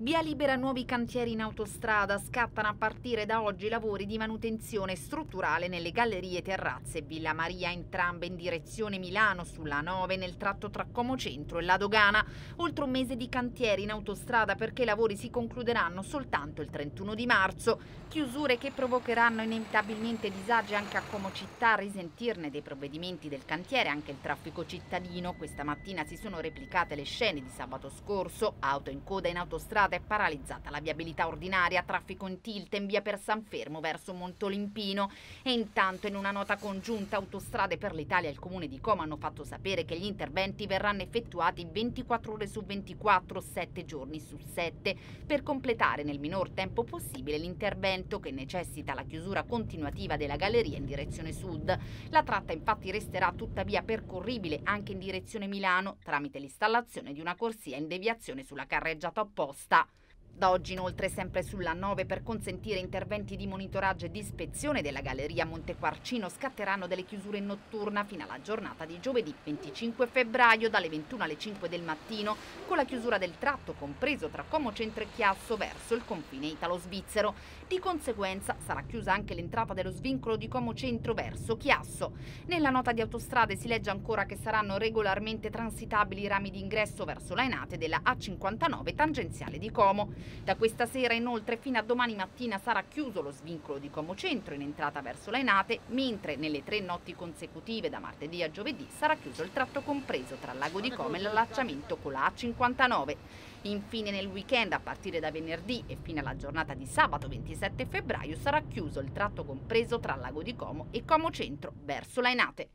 Via libera nuovi cantieri in autostrada, scattano a partire da oggi lavori di manutenzione strutturale nelle gallerie terrazze Villa Maria, entrambe in direzione Milano sulla 9 nel tratto tra Como Centro e la Dogana. Oltre un mese di cantieri in autostrada perché i lavori si concluderanno soltanto il 31 di marzo. Chiusure che provocheranno inevitabilmente disagi anche a Como città, risentirne dei provvedimenti del cantiere anche il traffico cittadino. Questa mattina si sono replicate le scene di sabato scorso, auto in coda in autostrada strada è paralizzata la viabilità ordinaria, traffico in tilt in via per San Fermo verso Montolimpino e intanto in una nota congiunta Autostrade per l'Italia e il Comune di Como hanno fatto sapere che gli interventi verranno effettuati 24 ore su 24, 7 giorni su 7 per completare nel minor tempo possibile l'intervento che necessita la chiusura continuativa della galleria in direzione sud. La tratta infatti resterà tuttavia percorribile anche in direzione Milano tramite l'installazione di una corsia in deviazione sulla carreggiata opposta. Da oggi inoltre sempre sulla 9 per consentire interventi di monitoraggio e di ispezione della Galleria Montequarcino scatteranno delle chiusure notturna fino alla giornata di giovedì 25 febbraio dalle 21 alle 5 del mattino con la chiusura del tratto compreso tra Como Centro e Chiasso verso il confine italo-svizzero. Di conseguenza sarà chiusa anche l'entrata dello svincolo di Como Centro verso Chiasso. Nella nota di autostrade si legge ancora che saranno regolarmente transitabili i rami di ingresso verso Lainate della A59 tangenziale di Como. Da questa sera inoltre fino a domani mattina sarà chiuso lo svincolo di Como Centro in entrata verso Lainate, mentre nelle tre notti consecutive da martedì a giovedì sarà chiuso il tratto compreso tra Lago di Como e l'allacciamento con la A59. Infine nel weekend a partire da venerdì e fino alla giornata di sabato 27 febbraio sarà chiuso il tratto compreso tra Lago di Como e Como Centro verso Lainate.